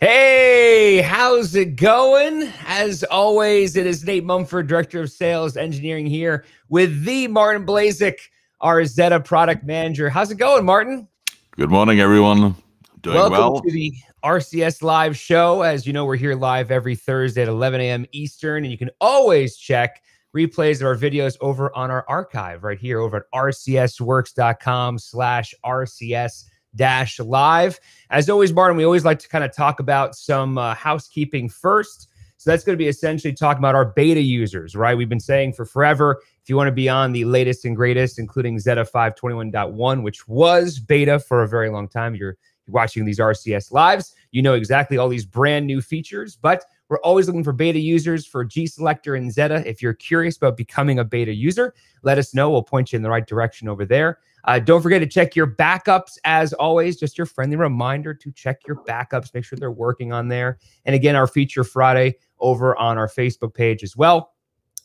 Hey, how's it going? As always, it is Nate Mumford, Director of Sales Engineering here with the Martin Blazek, our Zetta product manager. How's it going, Martin? Good morning, everyone. Doing Welcome well. to the RCS Live show. As you know, we're here live every Thursday at 11 a.m. Eastern, and you can always check replays of our videos over on our archive right here over at rcsworks.com slash rcs dash live. As always, Martin, we always like to kind of talk about some uh, housekeeping first. So that's going to be essentially talking about our beta users, right? We've been saying for forever, if you want to be on the latest and greatest, including Zetta 521.1, which was beta for a very long time, you're watching these RCS lives, you know exactly all these brand new features, but we're always looking for beta users for G Selector and Zetta. If you're curious about becoming a beta user, let us know. We'll point you in the right direction over there. Uh, don't forget to check your backups as always. Just your friendly reminder to check your backups, make sure they're working on there. And again, our feature Friday over on our Facebook page as well.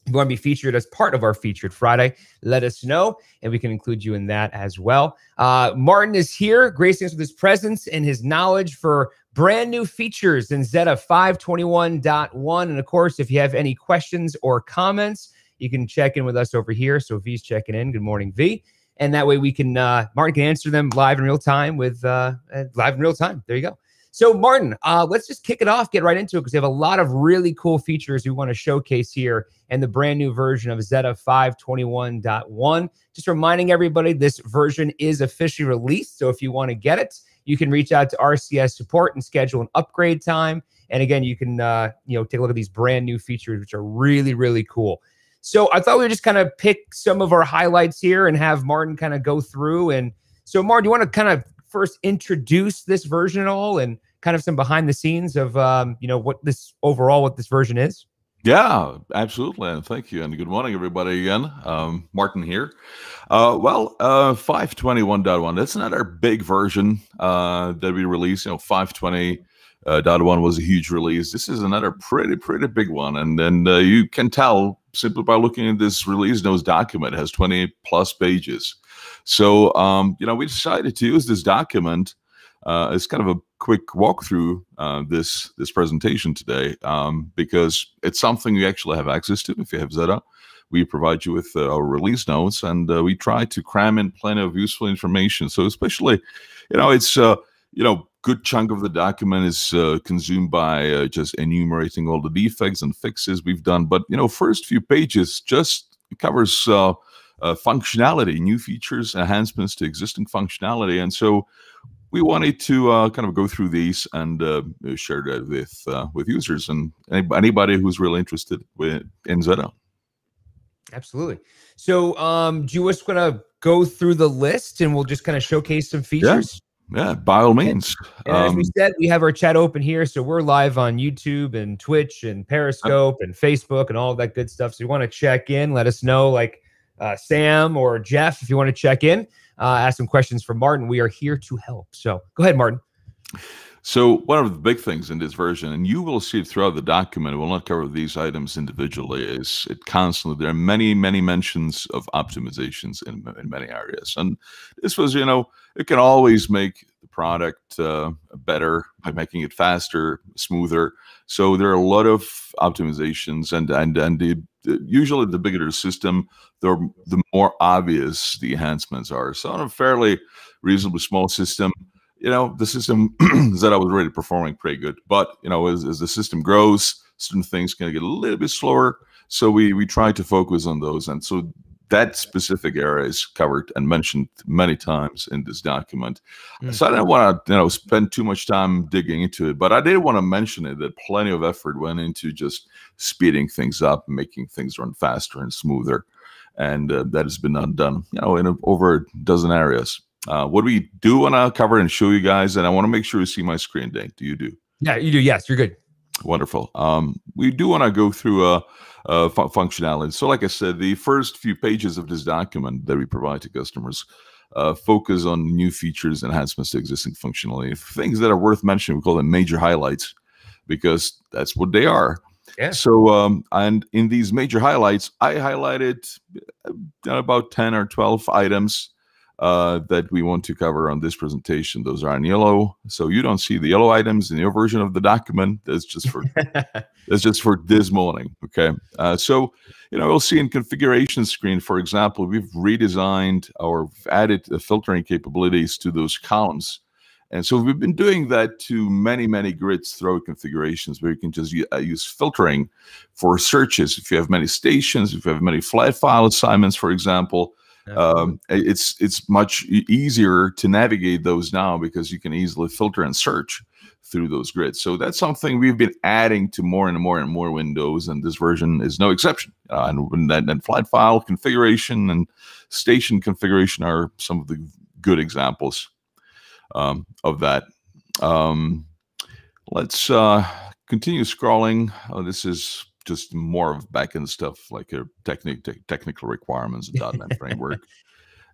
You want to be featured as part of our featured Friday, let us know, and we can include you in that as well. Uh, Martin is here, gracing us with his presence and his knowledge for brand new features in Zetta 521.1. And of course, if you have any questions or comments, you can check in with us over here. So V's checking in. Good morning, V and that way we can uh, Martin can answer them live in real time with uh, live in real time. There you go. So Martin, uh, let's just kick it off, get right into it because we have a lot of really cool features we want to showcase here and the brand new version of Zetta 521.1. Just reminding everybody, this version is officially released. So if you want to get it, you can reach out to RCS support and schedule an upgrade time. And again, you can uh, you know take a look at these brand new features, which are really really cool. So I thought we would just kind of pick some of our highlights here and have Martin kind of go through. And so, Martin, do you want to kind of first introduce this version at all and kind of some behind the scenes of um, you know what this overall what this version is? Yeah, absolutely. And thank you. And good morning, everybody, again. Um, Martin here. Uh, well, uh, 521.1, that's another big version uh, that we released. You know, 520 uh, dot one was a huge release. This is another pretty, pretty big one. And then uh, you can tell simply by looking at this release notes document. It has 20 plus pages. So, um, you know, we decided to use this document uh, as kind of a quick walkthrough uh, this this presentation today um, because it's something you actually have access to if you have Zetta. We provide you with uh, our release notes, and uh, we try to cram in plenty of useful information. So, especially, you know, it's uh, you know good chunk of the document is uh, consumed by uh, just enumerating all the defects and fixes we've done. But you know, first few pages just covers uh, uh functionality, new features, enhancements to existing functionality, and so we wanted to uh, kind of go through these and uh, share that with with users and anybody who's really interested with, in Zetta. Absolutely. So, um, do you just want to go through the list and we'll just kind of showcase some features? Yeah. Yeah, by all means. And, and um, as we um, said, we have our chat open here. So we're live on YouTube and Twitch and Periscope and Facebook and all that good stuff. So you want to check in, let us know, like uh, Sam or Jeff, if you want to check in, uh, ask some questions for Martin. We are here to help. So go ahead, Martin. So one of the big things in this version, and you will see it throughout the document, we'll not cover these items individually, is it constantly, there are many, many mentions of optimizations in, in many areas. And this was, you know, it can always make the product uh, better by making it faster, smoother. So there are a lot of optimizations and, and, and the, the usually the bigger the system, the, the more obvious the enhancements are. So on a fairly reasonably small system, you know, the system that I was already performing pretty good. But, you know, as, as the system grows, certain things can get a little bit slower. So we, we try to focus on those. And so that specific area is covered and mentioned many times in this document. Mm. So I didn't want to, you know, spend too much time digging into it, but I did want to mention it that plenty of effort went into just speeding things up, making things run faster and smoother. And uh, that has been undone, you know, in a, over a dozen areas. Uh, what we do want to cover and show you guys, and I want to make sure you see my screen, Dave. Do you do? Yeah, you do. Yes, you're good. Wonderful. Um, we do want to go through a, a fu functionality. So, like I said, the first few pages of this document that we provide to customers uh, focus on new features, enhancements to existing functionality, things that are worth mentioning. We call them major highlights because that's what they are. Yeah. So, um, and in these major highlights, I highlighted uh, about 10 or 12 items uh, that we want to cover on this presentation. Those are in yellow, so you don't see the yellow items in your version of the document. That's just for that's just for this morning. Okay, uh, so you know we'll see in configuration screen, for example, we've redesigned or added the filtering capabilities to those columns. And so we've been doing that to many, many grids throughout configurations where you can just uh, use filtering for searches. If you have many stations, if you have many flat file assignments, for example, um, it's it's much easier to navigate those now because you can easily filter and search through those grids. So that's something we've been adding to more and more and more windows, and this version is no exception. Uh, and, and, and flat file configuration and station configuration are some of the good examples um, of that. Um, let's uh, continue scrolling. Oh, this is just more of backend stuff like a technic te- technical requirements .NET framework.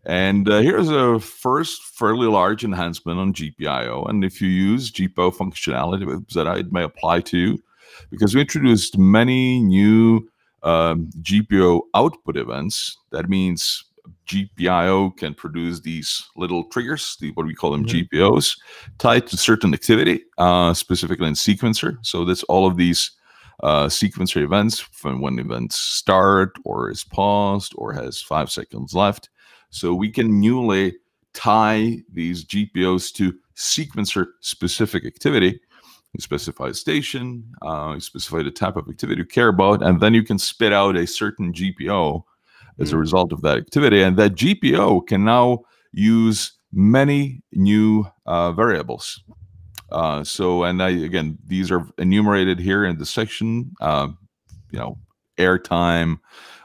And uh, here's a first fairly large enhancement on GPIO. And if you use GPIO functionality with Zetta, it may apply to you because we introduced many new um, GPIO output events. That means GPIO can produce these little triggers, the, what we call them mm-hmm. GPOs, tied to certain activity, uh, specifically in sequencer. So that's all of these uh, sequencer events from when events start or is paused or has five seconds left. So we can newly tie these GPOs to sequencer specific activity. You specify a station, uh, you specify the type of activity you care about, and then you can spit out a certain GPO as a hmm. result of that activity. And that GPO can now use many new uh, variables. Uh, so, and I, again, these are enumerated here in the section, uh, you know, airtime,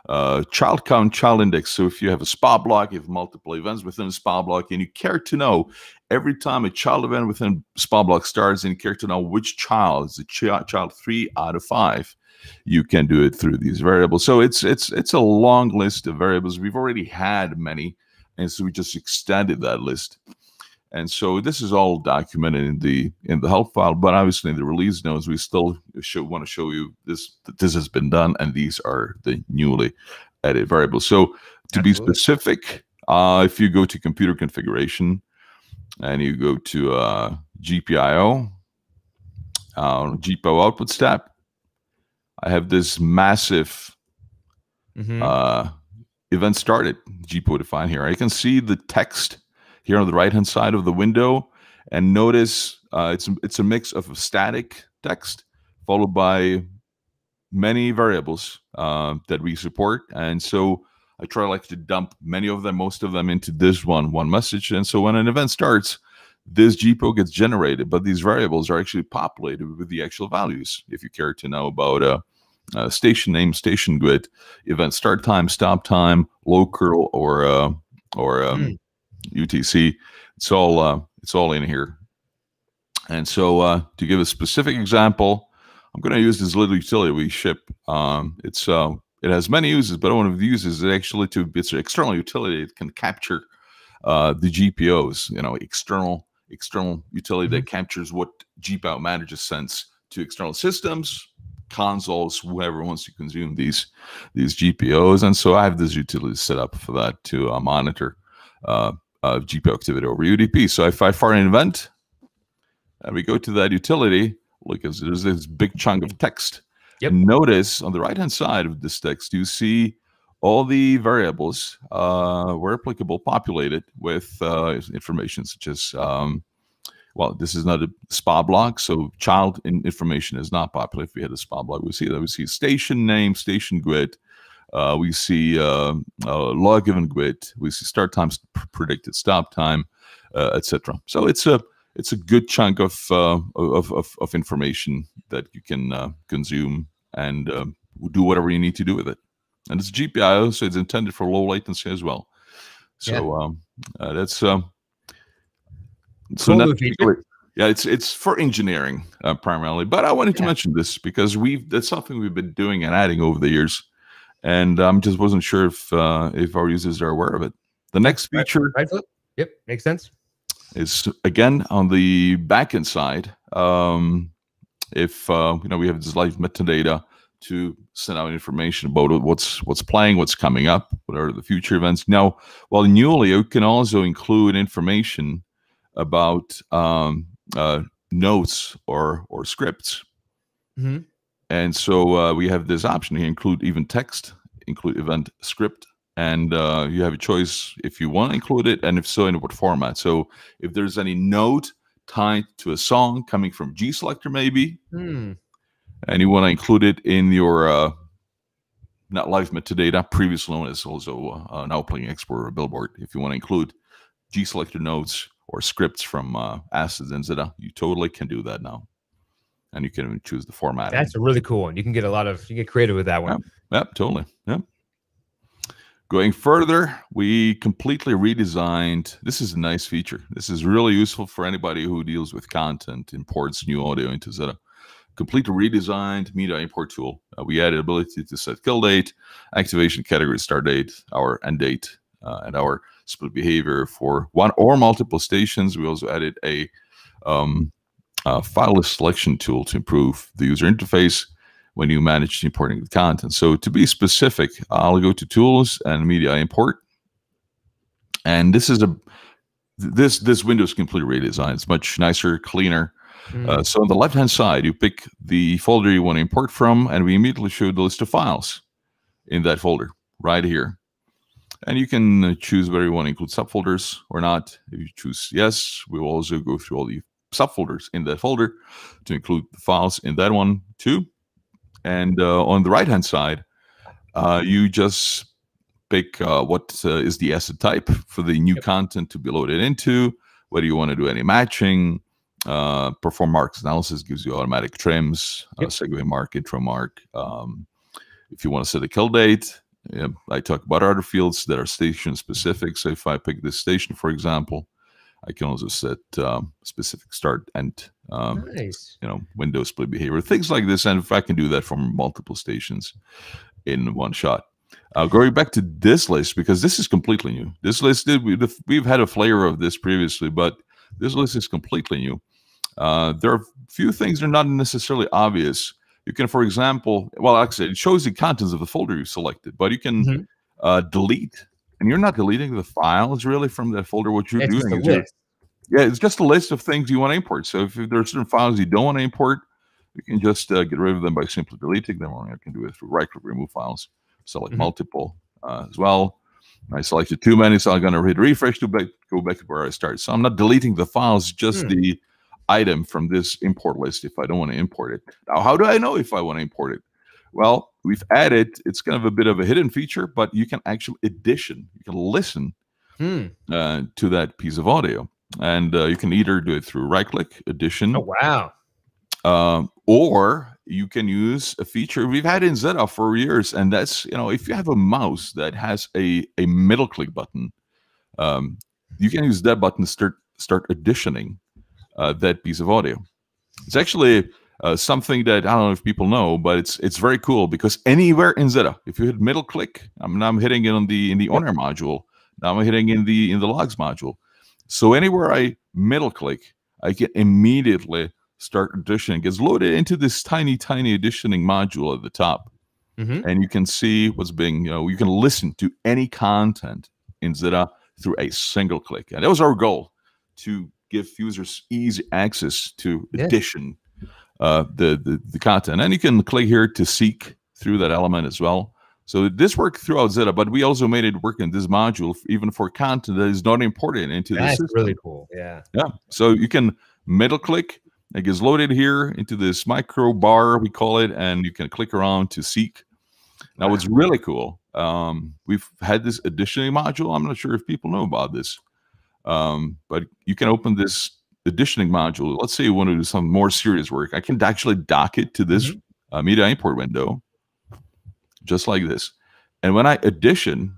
uh, child count, child index. So if you have a spot block, you have multiple events within a spot block, and you care to know every time a child event within spot block starts, and you care to know which child is a ch- child three out of five, you can do it through these variables. So it's it's it's a long list of variables. We've already had many, and so we just extended that list. And so this is all documented in the in the help file, but obviously in the release notes, we still show, want to show you this this has been done, and these are the newly added variables. So to Absolutely. be specific, uh, if you go to computer configuration and you go to uh, GPIO, uh, GPIO output step, I have this massive mm-hmm. uh, event started GPIO defined here. I can see the text here on the right hand side of the window. And notice uh, it's, it's a mix of static text followed by many variables uh, that we support. And so I try like to dump many of them, most of them into this one, one message. And so when an event starts, this GPO gets generated, but these variables are actually populated with the actual values. If you care to know about a, a station name, station grid, event start time, stop time, local, or uh, or um, mm. UTC. It's all uh, it's all in here. And so uh, to give a specific example, I'm going to use this little utility we ship. Um, it's uh, it has many uses, but one of the uses is actually to it's an external utility. It can capture uh, the GPOs. You know, external external utility mm-hmm. that captures what GPIO manages sends to external systems, consoles, whoever wants to consume these these GPOs. And so I have this utility set up for that to uh, monitor uh, of GPIO activity over UDP. So if I fire an event and we go to that utility, look, there's this big chunk of text. Yep. Notice on the right hand side of this text, you see all the variables uh, where applicable populated with uh, information such as um, well, this is not a spot block, so child information is not popular. If we had a spot block, we see that we see station name, station grid, uh, we see uh, uh, log given grid. We see start times, predicted stop time, uh, etc. So it's a it's a good chunk of uh, of, of, of, information that you can uh, consume and do whatever you need to do with it. And it's GPIO, so it's intended for low latency as well. So yeah. um, that's um, so cool yeah, it's it's for engineering uh, primarily. But I wanted to mention this because we've that's something we've been doing and adding over the years and I um, just wasn't sure if uh, if our users are aware of it. The next feature, right, right yep, makes sense. Is again on the backend side. Um, if uh, you know we have this live metadata to send out information about what's what's playing, what's coming up, what are the future events. Now, while in Newly, you can also include information about um, uh, notes or or scripts. hmm And so uh, we have this option here: include even text, include event script, and uh, you have a choice if you want to include it, and if so, in what format. So if there's any note tied to a song coming from G Selector, maybe, Hmm. and you want to include it in your uh, not live metadata, previously known as also uh, an outplaying export or billboard. If you want to include G selector notes or scripts from uh, Acids and Zetta, you totally can do that now, and you can even choose the format. That's a really cool one. You can get a lot of you get creative with that one. Yep, totally. Yep. Going further, we completely redesigned. This is a nice feature. This is really useful for anybody who deals with content, imports new audio into Zetta. Completely redesigned media import tool. Uh, we added ability to set kill date, activation category start date, our end date, uh, and our split behavior for one or multiple stations. We also added a um, uh, file list selection tool to improve the user interface when you manage importing the content. So to be specific, I'll go to tools and media import. And this is a this this window is completely redesigned. It's much nicer, cleaner. Mm. Uh, so on the left hand side, you pick the folder you want to import from, and we immediately show the list of files in that folder right here. And you can choose whether you want to include subfolders or not. If you choose yes, we will also go through all the subfolders in that folder to include the files in that one too. And uh, on the right hand side, uh, you just pick uh, what uh, is the asset type for the new Yep. content to be loaded into, whether you want to do any matching, uh, perform marks analysis gives you automatic trims, Yep. uh, segue mark, intro mark. Um, if you want to set a kill date, yeah, I talk about other fields that are station specific. So if I pick this station, for example, I can also set um, specific start and um, nice. you know window split behavior things like this and if i can do that from multiple stations in one shot uh, going back to this list because this is completely new this list did we, we've had a flavor of this previously but this list is completely new uh, there are a few things that are not necessarily obvious you can for example well actually, it shows the contents of the folder you selected but you can Mhm. uh, delete and you're not deleting the files really from that folder what you're It's doing is you're yeah, it's just a list of things you want to import. So if there are certain files you don't want to import, you can just uh, get rid of them by simply deleting them, or you can do it through right click remove files. Select Mhm. multiple uh, as well. I selected too many, so I'm going to hit refresh to back, go back to where I started. So I'm not deleting the files, just Hmm. the item from this import list if I don't want to import it. Now, how do I know if I want to import it? Well, we've added, it's kind of a bit of a hidden feature, but you can actually audition, you can listen Hmm. uh, to that piece of audio. And uh, you can either do it through right click, audition, Oh wow. um, or you can use a feature we've had in Zetta for years. And that's, you know, if you have a mouse that has a, a middle click button, um, you can use that button to start, start auditioning uh, that piece of audio. It's actually uh, something that I don't know if people know, but it's it's very cool because anywhere in Zetta, if you hit middle click, I'm now I'm hitting it on the in the air module. Now I'm hitting in the in the logs module. So anywhere I middle click, I can immediately start auditioning. It gets loaded into this tiny, tiny auditioning module at the top. Mhm. And you can see what's being, you know, you can listen to any content in Zetta through a single click. And that was our goal to give users easy access to Yeah. audition uh, the, the the content. And you can click here to seek through that element as well. So this worked throughout Zetta, but we also made it work in this module even for content that is not imported into the That's system. really cool. Yeah. Yeah. So you can middle click. It gets loaded here into this micro bar, we call it, and you can click around to seek. Now, what's really cool, um, we've had this auditioning module. I'm not sure if people know about this, um, but you can open this auditioning module. Let's say you want to do some more serious work. I can actually dock it to this uh, media import window, just like this. And when I audition,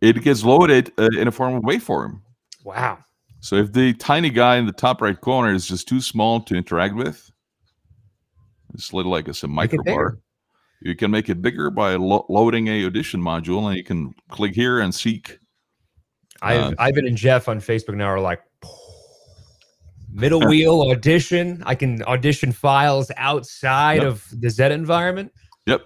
it gets loaded uh, in a form of waveform. Wow. So if the tiny guy in the top right corner is just too small to interact with, it's a little like it's a Make it micro bar. You can make it bigger by lo- loading a audition module, and you can click here and seek. I've Uh, Ivan and Jeff on Facebook now are like middle wheel audition. I can audition files outside Yep. of the Zetta environment. Yep,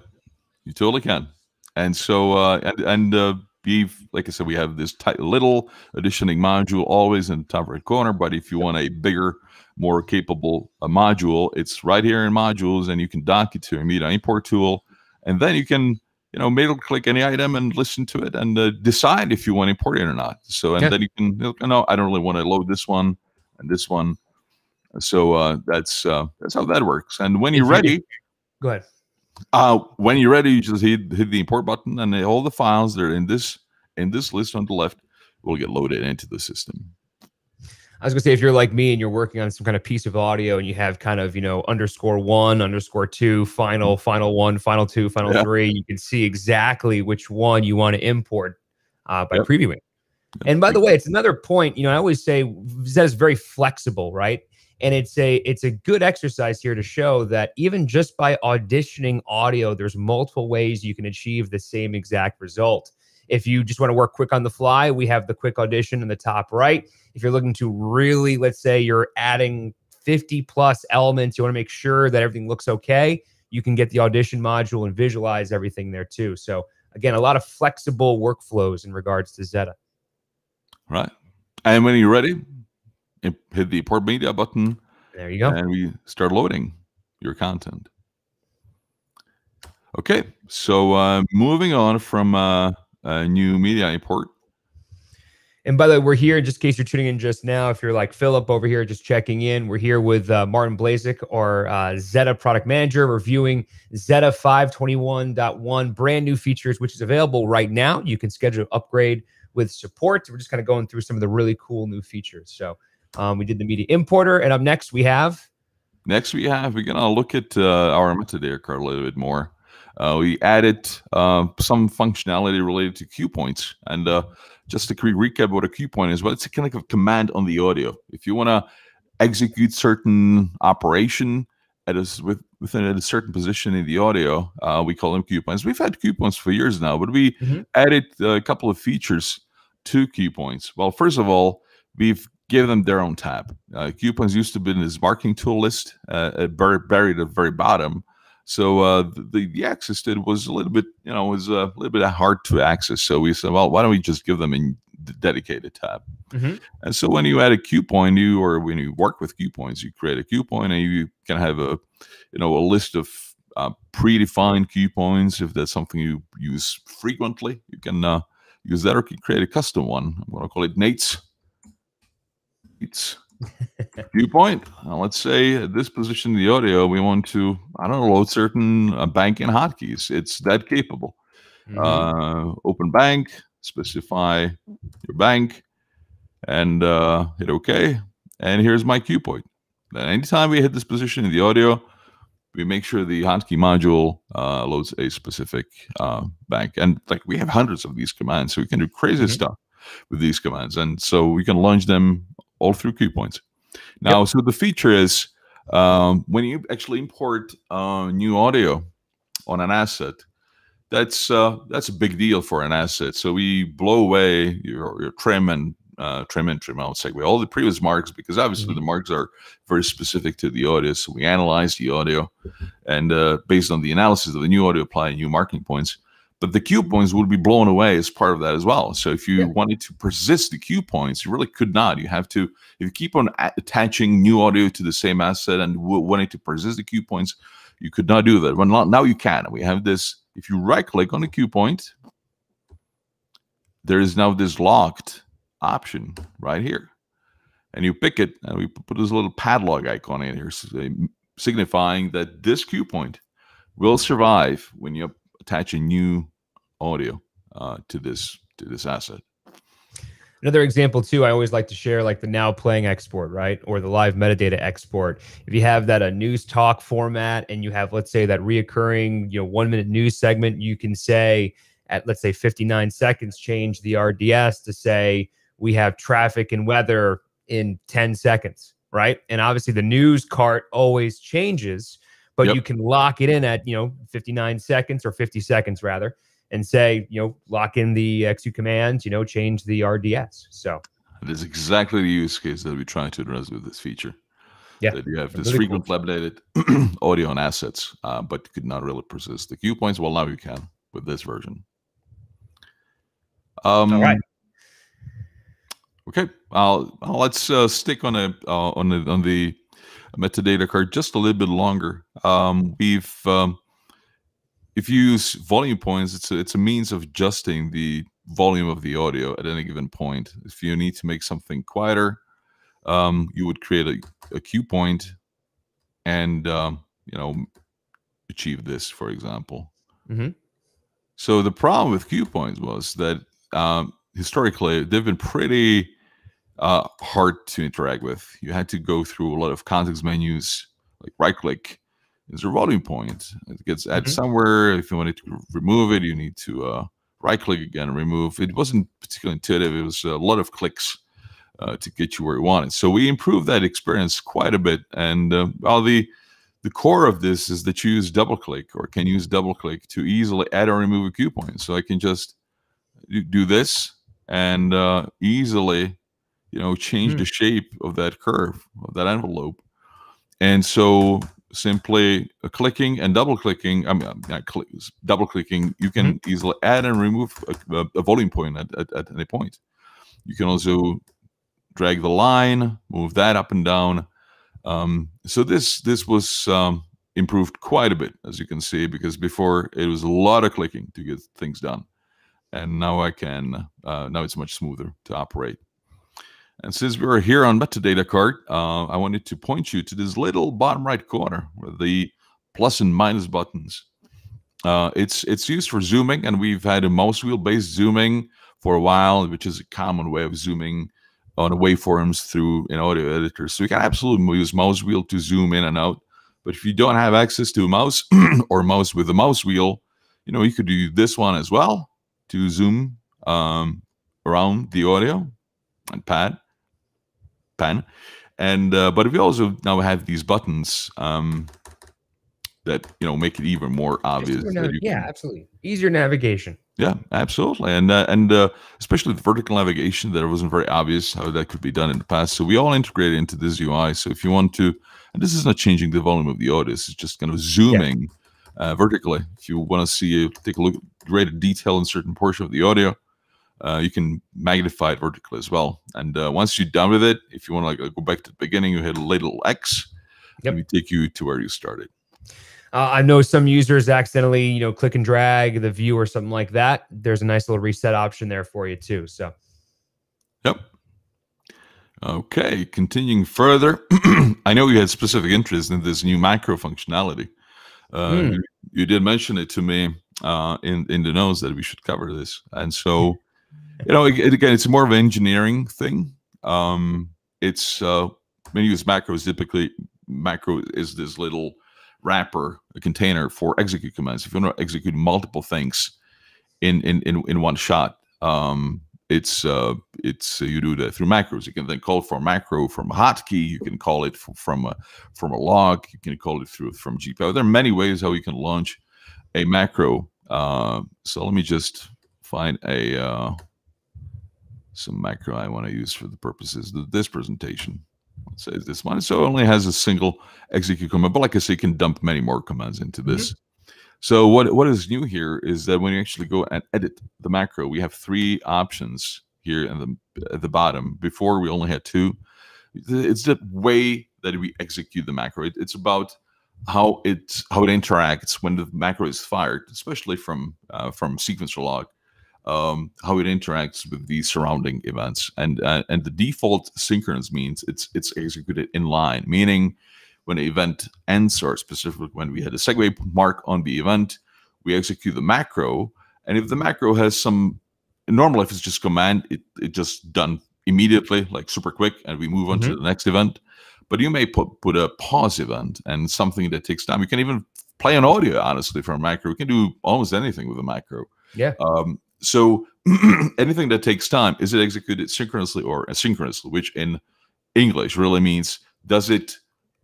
you totally can. And so, uh, and and uh, we've like I said, we have this tight little auditioning module always in the top right corner. But if you want a bigger, more capable uh, module, it's right here in modules, and you can dock it to a media import tool, and then you can you know, middle click any item and listen to it and uh, decide if you want to import it or not. So, and then you can, you know, I don't really want to load this one and this one. So uh, that's uh, that's how that works. And when you're ready, go ahead. Uh, when you're ready, you just hit hit the import button, and all the files that are in this in this list on the left will get loaded into the system. I was gonna say if you're like me and you're working on some kind of piece of audio and you have kind of you know underscore one, underscore two, final, final one, final two, final yeah. three, you can see exactly which one you want to import uh, by yep. previewing. And by the way, it's another point. You know, I always say Zetta is very flexible, right? And it's a it's a good exercise here to show that even just by auditioning audio, there's multiple ways you can achieve the same exact result. If you just want to work quick on the fly, we have the quick audition in the top right. If you're looking to really, let's say you're adding 50 plus elements, you want to make sure that everything looks okay, you can get the audition module and visualize everything there too. So again, a lot of flexible workflows in regards to Zetta. Right. And when you're ready, hit the import media button. There you go. And we start loading your content. Okay. So uh, moving on from uh, a new media import. And by the way, we're here just in case you're tuning in just now. If you're like Philip over here, just checking in, we're here with uh, Martin Blazek, our uh, Zetta product manager, reviewing Zetta 521.1 brand new features, which is available right now. You can schedule an upgrade with support. We're just kind of going through some of the really cool new features. So um, we did the media importer, and up next we have. Next we have we're gonna look at uh, our metadata card a little bit more. Uh, we added uh, some functionality related to cue points, and uh, just to recap what a cue point is, well, it's a kind of a command on the audio. If you want to execute certain operation at a, with, within a certain position in the audio, uh, we call them cue points. We've had cue points for years now, but we mm-hmm. added a couple of features to cue points. Well, first of all, we've given them their own tab. Uh, cue points used to be in this marking tool list, uh, buried at the very bottom. So uh, the the access to it was a little bit, you know, was a little bit hard to access. So we said, well, why don't we just give them a dedicated tab? Mm-hmm. And so when you add a cue point, you or when you work with cue points, you create a cue point, and you can have a, you know, a list of uh, predefined cue points. If that's something you use frequently, you can uh, use that or can create a custom one. I'm going to call it Nate's. Nate's viewpoint. Uh, let's say at this position in the audio, we want to, I don't know, load certain uh, banking hotkeys. It's that capable. Mm-hmm. Uh, open bank, specify your bank, and uh, hit OK. And here's my cue point. Then anytime we hit this position in the audio, we make sure the hotkey module uh, loads a specific uh, bank. And like we have hundreds of these commands, so we can do crazy mm-hmm. stuff with these commands. And so we can launch them all through cue points. Now, yep. so the feature is um, when you actually import uh, new audio on an asset, that's uh, that's a big deal for an asset. So we blow away your, your trim and uh, trim and trim out segue all the previous marks because obviously mm-hmm. the marks are very specific to the audio. So we analyze the audio, and uh, based on the analysis of the new audio, apply new marking points. But the cue points would be blown away as part of that as well. So if you yeah. wanted to persist the cue points, you really could not. You have to, if you keep on attaching new audio to the same asset and wanting to persist the cue points, you could not do that. Well, now you can. We have this. If you right click on the cue point, there is now this locked option right here. And you pick it, and we put this little padlock icon in here, signifying that this cue point will survive when you attach a new audio uh, to this to this asset. Another example too, I always like to share like the now playing export, right? Or the live metadata export. If you have that a news talk format and you have, let's say, that reoccurring, you know, one minute news segment, you can say at let's say 59 seconds, change the RDS to say we have traffic and weather in 10 seconds, right? And obviously the news cart always changes, but yep. you can lock it in at, you know, 59 seconds or 50 seconds rather and say, you know, lock in the XU commands, you know, change the RDS. So it is exactly the use case that we try to address with this feature. Yeah. That you have this Really frequent laminated audio and assets, uh, but could not really persist the cue points. Well, now you can with this version. Um, All right. Okay, I'll, I'll let's uh, stick on a uh, on the on the metadata card just a little bit longer. Um, we've um, if you use volume points, it's a, it's a means of adjusting the volume of the audio at any given point. If you need to make something quieter, um, you would create a, a cue point and um, you know achieve this, for example. Mhm. So the problem with cue points was that um, historically they've been pretty uh, hard to interact with. You had to go through a lot of context menus, like right click. Is a volume point. It gets added Mhm. somewhere. If you wanted to remove it, you need to uh, right click again and remove. It wasn't particularly intuitive. It was a lot of clicks uh, to get you where you wanted. So we improved that experience quite a bit. And uh, well, the the core of this is that you use double click or can use double click to easily add or remove a cue point. So I can just do- this and uh, easily, you know, change Hmm. the shape of that curve of that envelope. And so simply clicking and double clicking, I mean, not click, double clicking, you can easily add and remove a, a- a volume point at, at, at any point. You can also drag the line, move that up and down. Um, so this this was um, improved quite a bit, as you can see, because before it was a lot of clicking to get things done, and now I can uh, now it's much smoother to operate. And since we're here on metadata card, uh, I wanted to point you to this little bottom right corner with the plus and minus buttons. Uh, it's it's used for zooming, and we've had a mouse wheel based zooming for a while, which is a common way of zooming on waveforms through an audio editor. So you can absolutely use mouse wheel to zoom in and out. But if you don't have access to a mouse or mouse with a mouse wheel, you know you could do this one as well to zoom um, around the audio and pad pen. And uh, but we also now have these buttons um, that you know make it even more obvious. Yeah, can- absolutely. Easier navigation. yeah, absolutely, and uh, and uh, especially the vertical navigation, that wasn't very obvious how that could be done in the past. So we all integrated into this UI. So if you want to, and this is not changing the volume of the audio, it's just kind of zooming uh, vertically. If you want to see, take a look, greater detail in certain portion of the audio, uh, you can magnify it vertically as well. And uh, once you're done with it, if you want to like go back to the beginning, you hit a little X, Yep. and we take you to where you started. Uh, I know some users accidentally, you know, click and drag the view or something like that. There's a nice little reset option there for you too. So Yep. Okay, continuing further, I know you had specific interest in this new macro functionality. Uh, Hmm. you, did mention it to me uh, in in the notes that we should cover this, and so you know, ag- again, it's more of an engineering thing. Um, it's uh, when you use macros, typically macro is this little wrapper, a container for execute commands. If you want to execute multiple things in in in, in one shot, um, it's uh, it's uh, you do that through macros. You can then call for macro from a hotkey. You can call it from a from a log. You can call it through from GPIO. There are many ways how you can launch a macro. Uh, so let me just find a uh, some macro I want to use for the purposes of this presentation. Let's say this one. So it only has a single execute command, but like I say, you can dump many more commands into this. So what what is new here is that when you actually go and edit the macro, we have three options here in the at the bottom. Before we only had two. It's the way that we execute the macro. It, it's about how it how it interacts when the macro is fired, especially from uh, from sequencer log. Um, how it interacts with the surrounding events, and uh, and the default synchronous means it's it's executed in line, meaning when an event ends, or specifically when we had a segue mark on the event, we execute the macro. And if the macro has some, normal, if it's just command, it, it just done immediately, like super quick, and we move on to the next event. But you may put, put a pause event and something that takes time. You can even play an audio, honestly, from a macro. We can do almost anything with a macro. yeah, Um, so anything that takes time, is it executed synchronously or asynchronously, which in English really means does it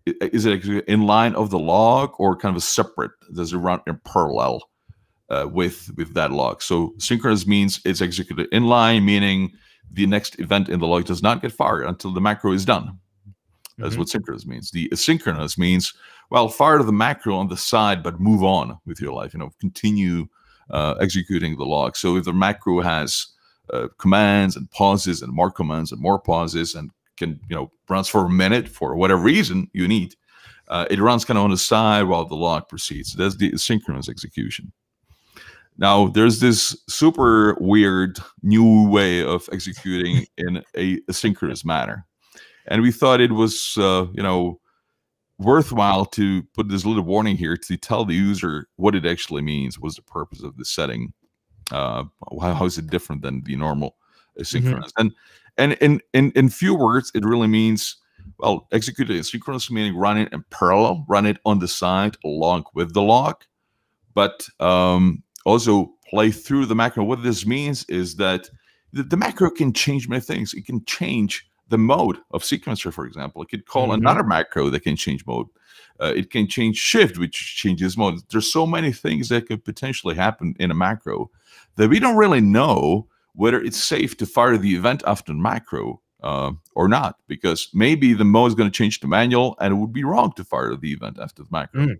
is it in line of the log or kind of a separate? Does it run in parallel uh, with with that log? So synchronous means it's executed in line, meaning the next event in the log does not get fired until the macro is done. That's Mhm. what synchronous means. The asynchronous means, well, fire the macro on the side, but move on with your life. You know, continue uh, executing the log. So if the macro has uh, commands and pauses and more commands and more pauses and can, you know, runs for a minute for whatever reason you need, uh, it runs kind of on the side while the log proceeds. That's the synchronous execution. Now, there's this super weird new way of executing in a asynchronous manner, and we thought it was, uh, you know, worthwhile to put this little warning here to tell the user what it actually means. What's the purpose of the setting? Uh, how, how is it different than the normal asynchronous? And and in in in few words, it really means well, execute it asynchronous, meaning run it in parallel, run it on the side along with the log, but um, also play through the macro. What this means is that the, the macro can change many things. It can change the mode of sequencer, for example. It could call Mhm. another macro that can change mode. Uh, it can change shift, which changes mode. There's so many things that could potentially happen in a macro that we don't really know whether it's safe to fire the event after the macro uh, or not, because maybe the mode is going to change to manual, and it would be wrong to fire the event after the macro. Mm.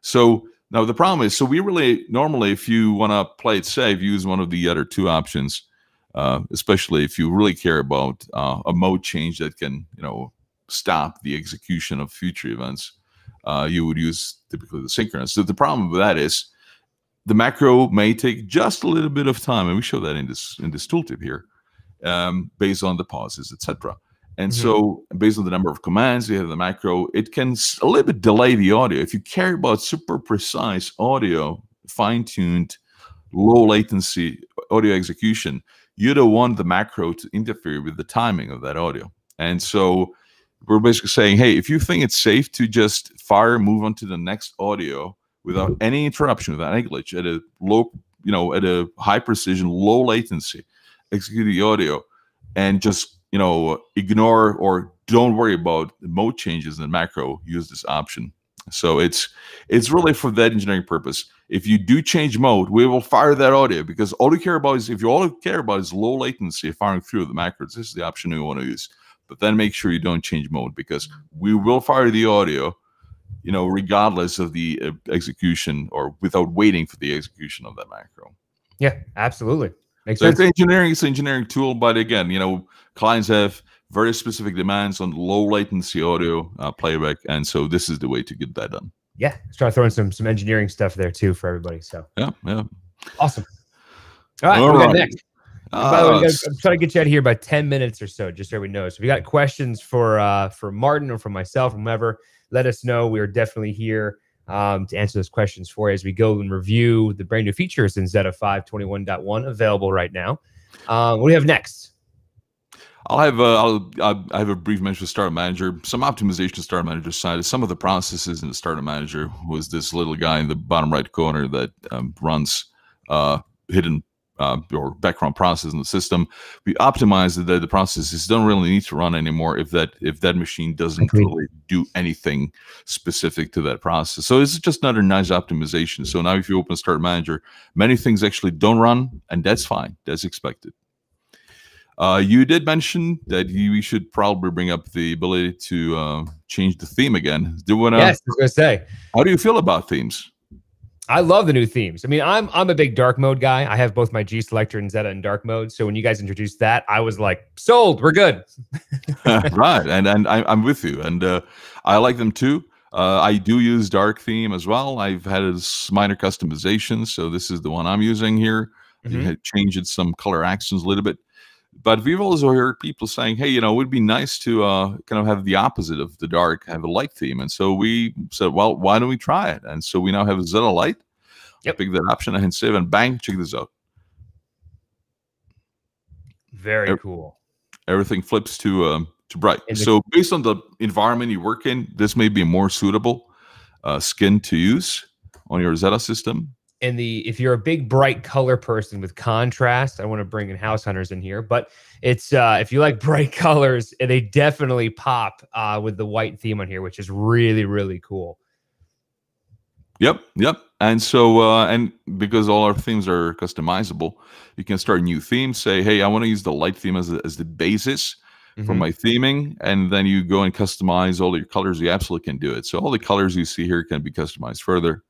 So now the problem is, so we really normally, if you want to play it safe, use one of the other two options, uh, especially if you really care about uh, a mode change that can, you know, stop the execution of future events. Uh, you would use typically the synchronous. So the problem with that is the macro may take just a little bit of time, and we show that in this in this tooltip here, um, based on the pauses, etc. And Mhm. so, based on the number of commands you have the macro, it can a little bit delay the audio. If you care about super precise audio, fine-tuned, low latency audio execution, you don't want the macro to interfere with the timing of that audio. And so, we're basically saying, hey, if you think it's safe to just fire, move on to the next audio without any interruption, without any glitch, at a low, you know, at a high precision, low latency, execute the audio, and just you know ignore or don't worry about the mode changes in the macro. Use this option. So it's it's really for that engineering purpose. If you do change mode, we will fire that audio because all you care about is if you all care about is low latency firing through the macros. This is the option you want to use. But then make sure you don't change mode because we will fire the audio, you know, regardless of the uh, execution or without waiting for the execution of that macro. Yeah, absolutely. Makes So sense. it's engineering, it's an engineering tool, but again, you know, clients have very specific demands on low latency audio uh, playback, and so this is the way to get that done. Yeah, start throwing some some engineering stuff there too for everybody. So Yeah, yeah. awesome. All right, All what we got right. next. By the way, Uh, I'm trying to get you out of here by 10 minutes or so, just so we know. So If you got questions for uh for Martin or for myself or whomever, let us know. We are definitely here um, to answer those questions for you as we go and review the brand new features in Zetta 521.1 available right now. Um, what do we have next? I'll have a, I'll, I'll I have a brief mention of Startup Manager, some optimization of Startup Manager side. Some of the processes in the Startup Manager was this little guy in the bottom right corner that um, runs uh, hidden uh, or background process in the system. We optimized that the processes don't really need to run anymore if that if that machine doesn't really do anything specific to that process. So it's just another nice optimization. So now if you open Startup Manager, many things actually don't run, and that's fine. That's expected. Uh, you did mention that you, we should probably bring up the ability to uh, change the theme again. Do you wanna, yes, I was gonna say. How do you feel about themes? I love the new themes. I mean, I'm I'm a big dark mode guy. I have both my G selector and Zetta in dark mode. So when you guys introduced that, I was like, sold. We're good. right, and and I, I'm with you, and uh, I like them too. Uh, I do use dark theme as well. I've had a minor customization, so this is the one I'm using here. You Mhm. had changed some color accents a little bit. But we've also heard people saying, hey, you know, it would be nice to uh, kind of have the opposite of the dark, have a light theme. And so we said, well, why don't we try it? And so we now have a Zetta Light. Yep. Pick that option and save and bang, check this out. Very Yep. cool. Everything flips to um, to bright. So based on the environment you work in, this may be a more suitable uh, skin to use on your Zetta system. And the if you're a big bright color person with contrast i want to bring in house hunters in here but it's uh if you like bright colors eh, they definitely pop uh with the white theme on here which is really really cool Yep, yep. And so, uh, and because all our themes are customizable, you can start new themes. Say, hey, I want to use the light theme as, the- as the basis. for Mhm. my theming, and then you go and customize all your colors. You absolutely can do it. So all the colors you see here can be customized further.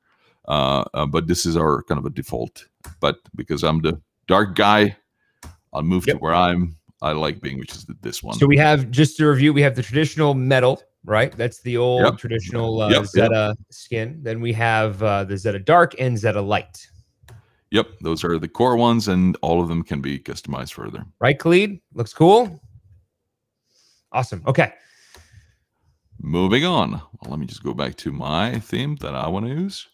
Uh, uh, but this is our kind of a default. But because I'm the dark guy, I'll move to where I'm. I like being, which is this one. So we have just to review, we have the traditional metal, right? That's the old Yep. traditional uh, Yep, yep. Zetta skin. Then we have uh, the Zetta Dark and Zetta Light, Yep, those are the core ones, and all of them can be customized further. right? Khalid looks cool. Awesome. Okay. Moving on. Well, let me just go back to my theme that I want to use.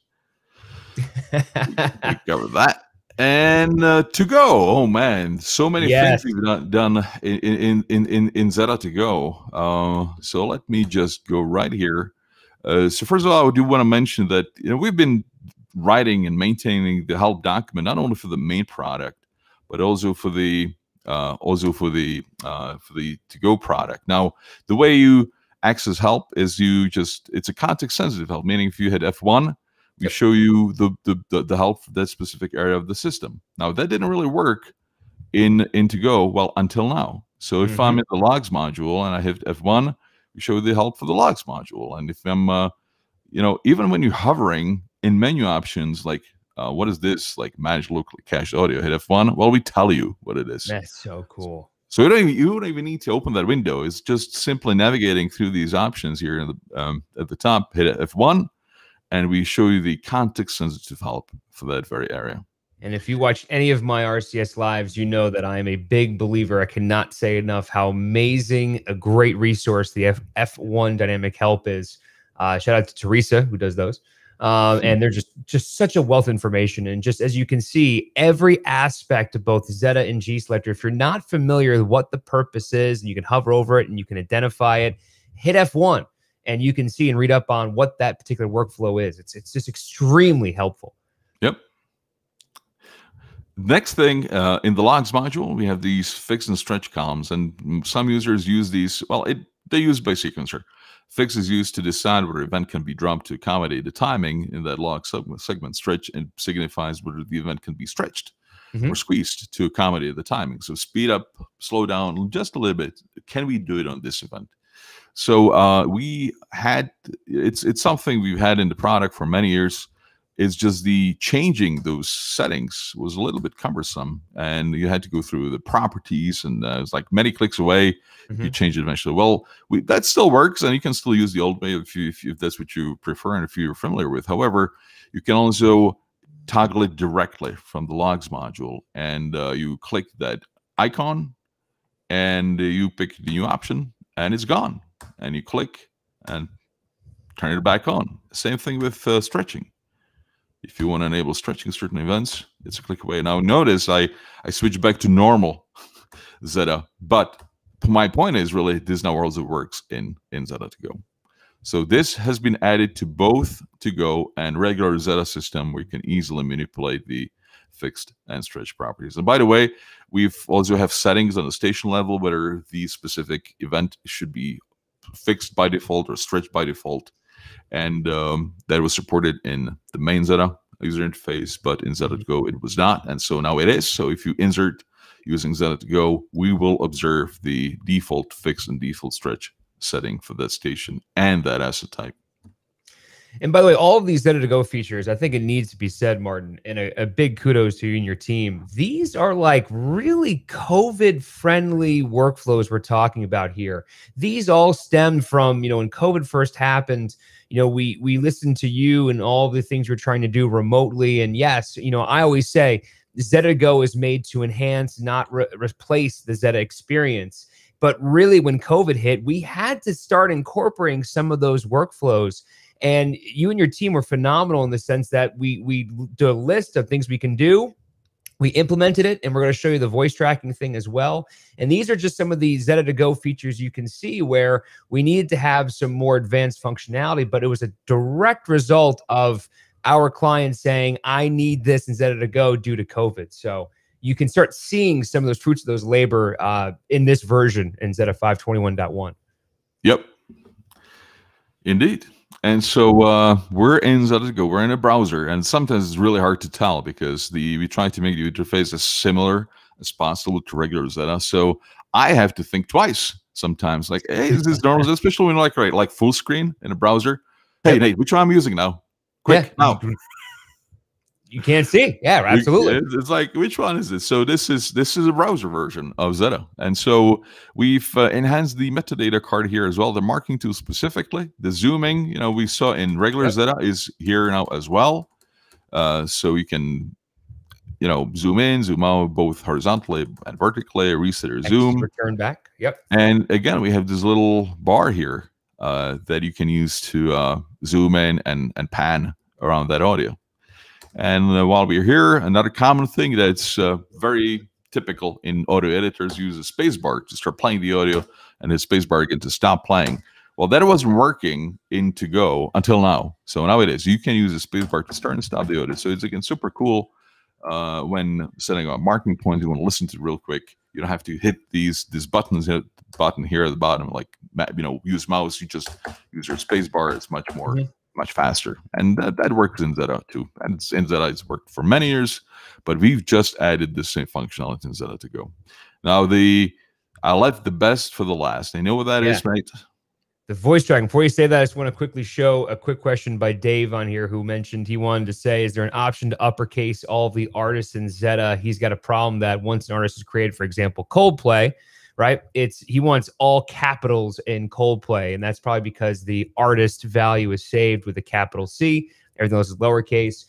we covered that. And uh, to go, oh man, so many Yes. things we've done, done in, in in in in Zetta to go. Uh, so let me just go right here. Uh, so first of all, I do want to mention that you know we've been writing and maintaining the help document not only for the main product, but also for the uh, also for the uh, for the to go product. Now, the way you access help is you just it's a context sensitive help, meaning if you hit F1, we show you the, the the the help for that specific area of the system. Now that didn't really work in in to go well until now. So if I'm in the logs module and I hit F1, we show the help for the logs module. And if I'm uh, you know, even when you're hovering in menu options like uh, what is this like manage locally cached audio hit F1 well we tell you what it is That's so cool. so you don't even, you don't even need to open that window. It's just simply navigating through these options here in the, um, at the top. Hit F1, and we show you the context-sensitive help for that very area. And if you watch any of my RCS lives, you know that I am a big believer. I cannot say enough how amazing a great resource the F- F1 Dynamic Help is. Uh, shout out to Teresa who does those. Um, and they're just just such a wealth of information. And just as you can see, every aspect of both Zetta and G Selector. If you're not familiar with what the purpose is, and you can hover over it and you can identify it, hit F1 and you can see and read up on what that particular workflow is. It's it's just extremely helpful. Yep. Next thing uh, in the logs module, we have these fix and stretch columns, and mm, some users use these. Well, it, they use by sequencer. Fix is used to decide whether event can be dropped to accommodate the timing in that log segment. Stretch and signifies whether the event can be stretched Mhm. or squeezed to accommodate the timing. So speed up, slow down just a little bit. Can we do it on this event? So uh, we had it's it's something we've had in the product for many years. It's just the changing those settings was a little bit cumbersome, and you had to go through the properties, and uh, it was like many clicks away. You change it eventually. Well, we, that still works, and you can still use the old way if you, if, you, if that's what you prefer and if you're familiar with. However, you can also toggle it directly from the logs module, and uh, you click that icon, and you pick the new option, and it's gone. And you click and turn it back on. Same thing with uh, stretching. If you want to enable stretching certain events, it's a click away. Now notice I I switch back to normal Zetta, but my point is really this now also works in in Zetta to go. So this has been added to both to go and regular Zetta system where you can easily manipulate the fixed and stretch properties. And by the way, we've also have settings on the station level whether the specific event should be fixed by default or stretched by default. And um, that was supported in the main Zetta user interface, but in Zetta to Go it was not. And so now it is. So if you insert using Zetta to Go, we will observe the default fix and default stretch setting for that station and that asset type. And by the way, all of these Zetta to Go features, I think it needs to be said, Martin, and a, a big kudos to you and your team. These are like really COVID friendly workflows we're talking about here. These all stemmed from, you know, when COVID first happened, you know, we we listened to you and all the things you're trying to do remotely. And yes, you know, I always say Zetta Go is made to enhance, not re- replace the Zetta experience. But really, when COVID hit, we had to start incorporating some of those workflows and you and your team were phenomenal in the sense that we we did a list of things we can do we implemented it and we're going to show you the voice tracking thing as well and these are just some of the zetta to go features you can see where we needed to have some more advanced functionality but it was a direct result of our clients saying i need this in zetta to go due to covid so you can start seeing some of those fruits of those labor uh, in this version in zetta 521.1 Yep. Indeed. And so uh, we're in Zetta Go. We're in a browser, and sometimes it's really hard to tell because the we try to make the interface as similar as possible to regular Zetta. So I have to think twice sometimes. Like, hey, is this normal, especially when like right, like full screen in a browser. Hey, Nate, which one I'm using now? Quick, Yeah. now. You can't see. Yeah, absolutely. It's, like which one is this? So this is this is a browser version of Zetta, and so we've uh, enhanced the metadata card here as well. The marking tool specifically, the zooming, you know, we saw in regular Yep. Zetta is here now as well. Uh, so you can, you know, zoom in, zoom out, both horizontally and vertically, reset or zoom. Return back. Yep. And again, we have this little bar here uh, that you can use to uh, zoom in and, and pan around that audio. And uh, while we're here, another common thing that's uh, very typical in audio editors use a spacebar to start playing the audio and the spacebar again to stop playing. Well, that wasn't working in To Go until now. So now it is. You can use a spacebar to start and stop the audio. So it's again super cool uh, when setting up marking points. You want to listen to real quick. You don't have to hit these these buttons. Hit button here at the bottom, like you know, use mouse. You just use your spacebar. It's much more Mhm. Much faster, and that, that works in Zetta too. And in Zetta, it's worked for many years, but we've just added the same functionality in Zetta to go. Now the I left the best for the last. I know what that is, Yeah. right? The voice tracking. Before you say that, I just want to quickly show a quick question by Dave on here who mentioned he wanted to say, is there an option to uppercase all the artists in Zetta? He's got a problem that once an artist is created, for example, Coldplay, right? It's he wants all capitals in Coldplay, and that's probably because the artist value is saved with a capital C. Everything else is lowercase.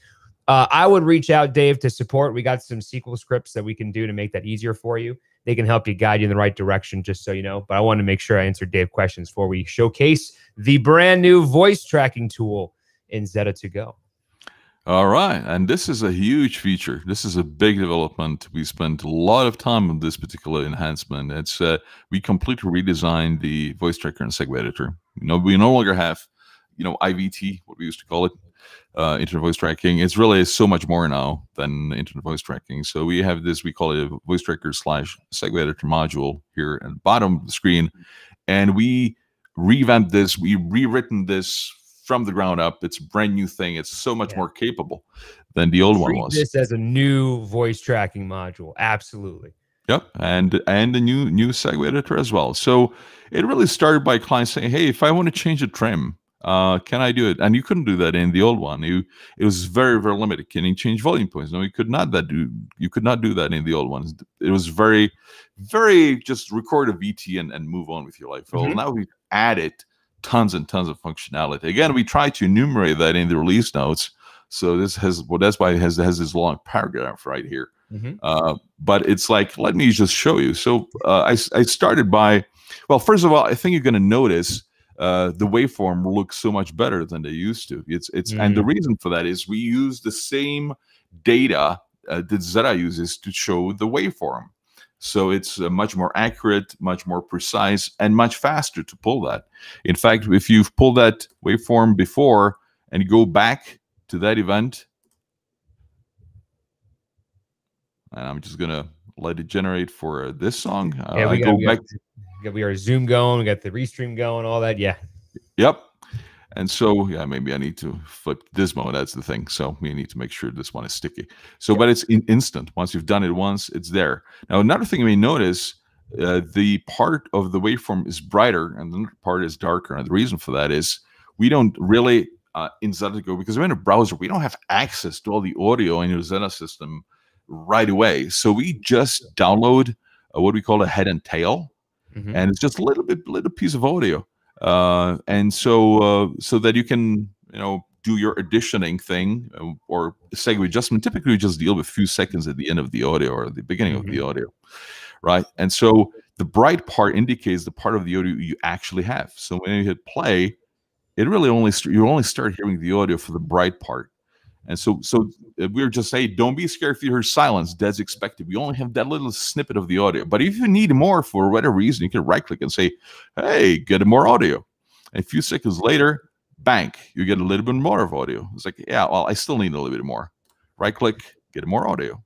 Uh, I would reach out, Dave, to support. We got some SQL scripts that we can do to make that easier for you. They can help you guide you in the right direction, just so you know. But I wanted to make sure I answered Dave questions before we showcase the brand new voice tracking tool in Zetta to go. All right. And this is a huge feature. This is a big development. We spent a lot of time on this particular enhancement. It's uh, we completely redesigned the voice tracker and segue editor. You know, we no longer have, you know, IVT, what we used to call it, uh, internet voice tracking. It's really so much more now than internet voice tracking. So we have this, we call it a voice tracker slash segue editor module here at the bottom of the screen. And we revamped this, we rewritten this from the ground up. It's a brand new thing. It's so much Yeah. more capable than the old one was. this as a new voice tracking module. Absolutely. Yep, and and a new new segue editor as well. So it really started by clients saying, "Hey, if I want to change the trim, uh, can I do it?" And you couldn't do that in the old one. You it was very very limited. Can you change volume points? No, you could not that do. You could not do that in the old ones. It was very very just record a VT and, and move on with your life. Well, Mhm. now we've added tons and tons of functionality. Again, we try to enumerate that in the release notes. So this has well, that's why it has has this long paragraph right here. Mhm. Uh, but it's like, let me just show you. So uh, I, I started by, well, first of all, I think you're going to notice uh, the waveform looks so much better than they used to. It's it's and the reason for that is we use the same data uh, that Zetta uses to show the waveform. So it's uh, much more accurate, much more precise, and much faster to pull that. In fact, if you've pulled that waveform before and you go back to that event, and I'm just gonna let it generate for this song. Uh, Yeah, I we got, go we, got, we got we got our Zoom going, we got the restream going, all that. Yeah. Yep. And so, yeah, maybe I need to flip this mode. That's the thing. So we need to make sure this one is sticky. So, but it's in instant. Once you've done it once, it's there. Now, another thing you may notice, uh, the part of the waveform is brighter and the part is darker. And the reason for that is we don't really uh, in Zetago because we're in a browser. We don't have access to all the audio in your Zeta system right away. So we just download uh, what we call a head and tail Mhm. and it's just a little bit little piece of audio uh and so uh so that you can you know do your auditioning thing uh, or segue adjustment typically we just deal with a few seconds at the end of the audio or the beginning of the audio right? And so the bright part indicates the part of the audio you actually have. So when you hit play it really only st- you only start hearing the audio for the bright part and so so uh, we're just saying don't be scared if you hear silence. That's expected. We only have that little snippet of the audio. But if you need more for whatever reason you can right click and say hey get more audio. And a few seconds later bang you get a little bit more of audio. It's like yeah well i still need a little bit more. Right click get more audio.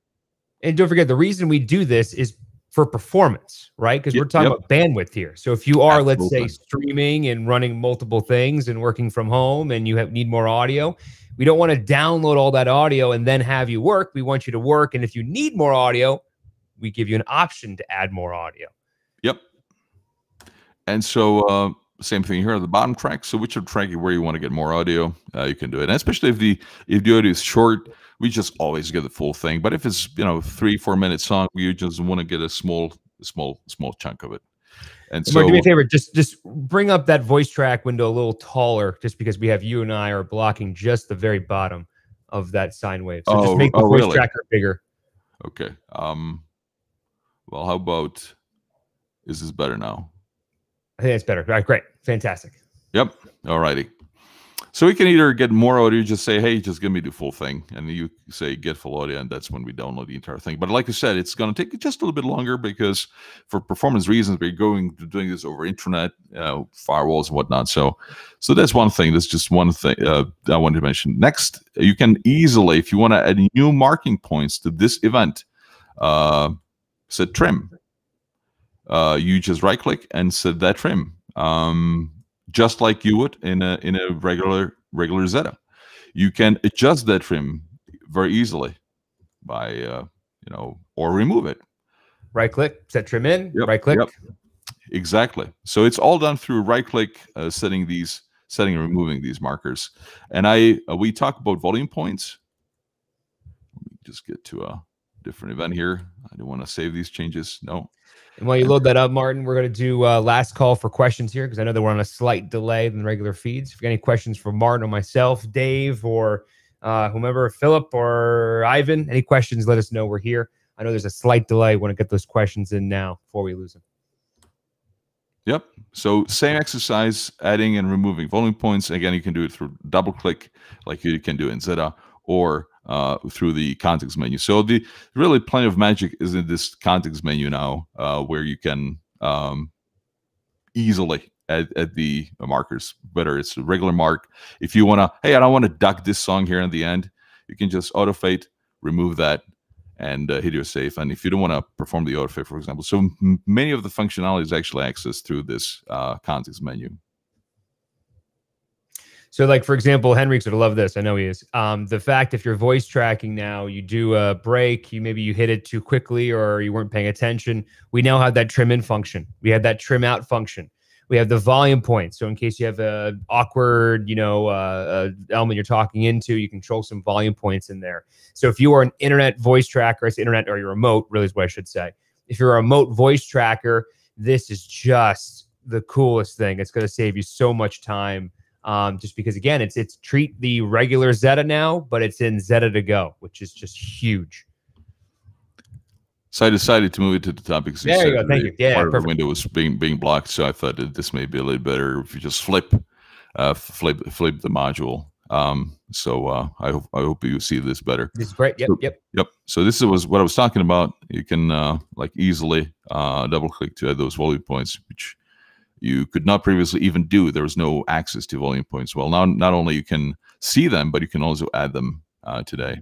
And don't forget, the reason we do this is for performance, right? Because we're talking yep. about bandwidth here. So if you are, let's say, streaming and running multiple things and working from home and you have need more audio, we don't want to download all that audio and then have you work. We want you to work. And if you need more audio, we give you an option to add more audio. Yep. and so uh, same thing here on the bottom track. So which track where you want to get more audio, uh, you can do it. And especially if the if the audio is short, we just always get the full thing. But if it's you know three four minute song, you just want to get a small small small chunk of it. And so, Mark, do me a favor, just just bring up that voice track window a little taller, just because we have you and I are blocking just the very bottom of that sine wave. So oh, just make the oh, voice really? tracker bigger. Okay. Um. Well, how about is this better now? I think it's better. All right, great, fantastic. Yep. All righty. So we can either get more audio, just say, hey, just give me the full thing. And you say get full audio, and that's when we download the entire thing. But like I said, it's going to take just a little bit longer because for performance reasons, we're going to doing this over internet, uh, firewalls and whatnot. So so that's one thing. That's just one thing uh, I wanted to mention. Next, you can easily, if you want to add new marking points to this event, uh, set trim. Uh, you just right click and set that trim. Um, just like you would in a in a regular regular Zetta. You can adjust that trim very easily by uh, you know or remove it. Right click, set trim in. Yep, right click. Yep. Exactly. So it's all done through right click, uh, setting these, setting and removing these markers. And I uh, we talk about volume points. Let me just get to a different event here. I don't want to save these changes. No. And while you load that up, Martin, we're going to do uh, last call for questions here because I know that we're on a slight delay than regular feeds. If you got any questions for Martin or myself, Dave, or uh, whomever, Philip or Ivan, any questions, let us know. We're here. I know there's a slight delay. Want to get those questions in now before we lose them. Yep. So same exercise, adding and removing volume points. Again, you can do it through double click, like you can do in Zetta, or uh, through the context menu. So the really plenty of magic is in this context menu now, uh, where you can um, easily add, add the markers, whether it's a regular mark. If you want to, hey, I don't want to duck this song here in the end, you can just auto fade, remove that, and uh, hit your save. And if you don't want to perform the auto fade, for example, so many of the functionality is actually accessed through this uh, context menu. So, like for example, Henrik's would love this. I know he is. Um, the fact if you're voice tracking now, you do a break, you maybe you hit it too quickly or you weren't paying attention. We now have that trim in function. We have that trim out function. We have the volume point. So in case you have a awkward, you know, uh, uh, element you're talking into, you control some volume points in there. So if you are an internet voice tracker, it's internet or your remote, really is what I should say. If you're a remote voice tracker, this is just the coolest thing. It's going to save you so much time um, just because again, it's it's treat the regular Zetta now, but it's in Zetta to go, which is just huge. So I decided to move it to the top because there you go. Thank you. Yeah, part perfect. of the window was being being blocked, so I thought that this may be a little better if you just flip, uh, flip flip the module. Um, so uh, I hope I hope you see this better. This is great. Yep, so, yep, yep. So this was what I was talking about. You can uh, like easily uh, double click to add those volume points, which you could not previously even do. There was no access to volume points. Well, now not only you can see them, but you can also add them uh, today.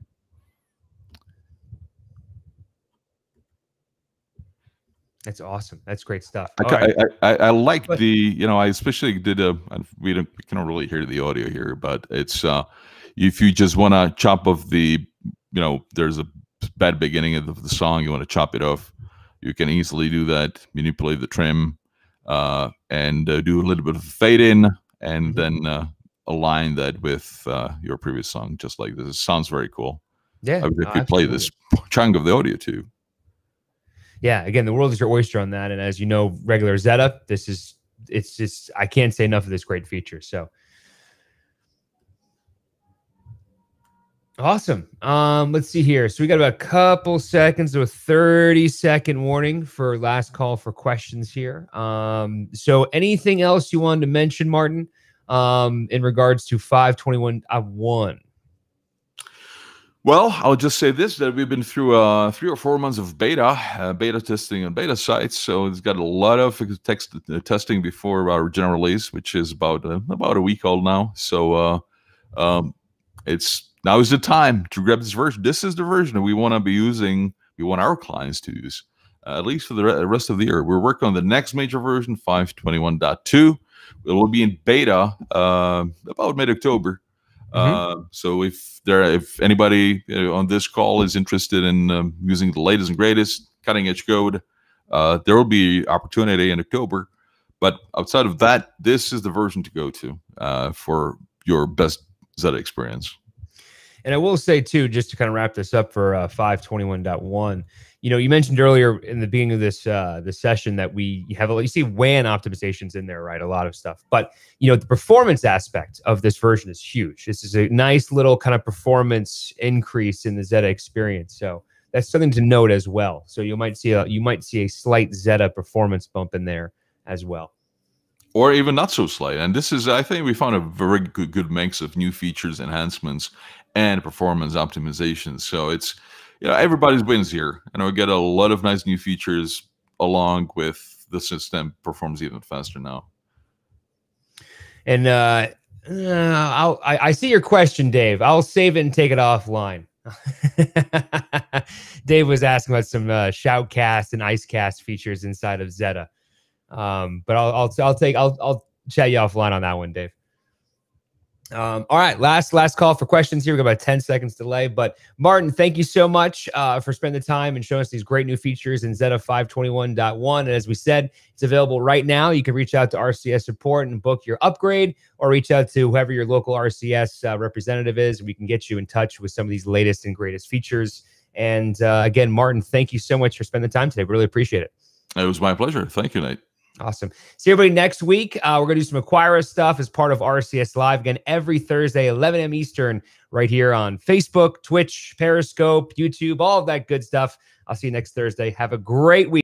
That's awesome. That's great stuff. I, right. I, I, I, like the, you know, I especially did a, we don't, we cannot really hear the audio here, but it's, uh, if you just want to chop off the, you know, there's a bad beginning of the song, you want to chop it off, you can easily do that, manipulate the trim, uh, and uh, do a little bit of fade in and mm-hmm. then uh, align that with uh, your previous song, just like this. It sounds very cool. Yeah, I would no, play this chunk of the audio too. Yeah, again, the world is your oyster on that, and as you know, regular Zetta, this is it's just I can't say enough of this great feature. So Awesome. Um, let's see here. So we got about a couple seconds to a 30 second warning for last call for questions here. Um, so anything else you wanted to mention, Martin, um, in regards to 521 uh, one? Well, I'll just say this: that we've been through uh, three or four months of beta, uh, beta testing on beta sites. So it's got a lot of text uh, testing before our general release, which is about uh, about a week old now. So uh, um, it's now is the time to grab this version. This is the version that we want to be using. We want our clients to use, uh, at least for the rest of the year. We're working on the next major version, 521.2. It will be in beta uh, about mid October. Mm-hmm. Uh, so if there, if anybody on this call is interested in um, using the latest and greatest cutting edge code, uh, there will be opportunity in October But outside of that, this is the version to go to uh, for your best Zetta experience. And I will say too, just to kind of wrap this up for uh, 521.1, you know, you mentioned earlier in the beginning of this uh, session that we have a you see WAN optimizations in there, right? A lot of stuff, but you know, the performance aspect of this version is huge. This is a nice little kind of performance increase in the Zetta experience. So that's something to note as well. So you might see a you might see a slight Zetta performance bump in there as well or even not so slight. And this is, I think, we found a very good, good mix of new features, enhancements, and performance optimization. So it's, you know, everybody's wins here, and we get a lot of nice new features along with the system performs even faster now. And uh, uh I'll, I, I see your question, Dave. I'll save it and take it offline. Dave was asking about some uh, shoutcast and icecast features inside of Zetta. Um, but I'll, I'll, I'll take, I'll, I'll chat you offline on that one, Dave. Um, all right, last last call for questions here. We got about 10 seconds delay, but Martin, thank you so much uh, for spending the time and showing us these great new features in Zetta 521.1. And as we said, it's available right now. You can reach out to RCS support and book your upgrade, or reach out to whoever your local RCS uh, representative is. We can get you in touch with some of these latest and greatest features. And uh, again, Martin, thank you so much for spending the time today. We Really appreciate it. It was my pleasure. Thank you, Nate. Awesome. See everybody next week. Uh, we're going to do some Aquira stuff as part of RCS Live again every Thursday, 11 a.m. Eastern, right here on Facebook, Twitch, Periscope, YouTube, all of that good stuff. I'll see you next Thursday. Have a great week.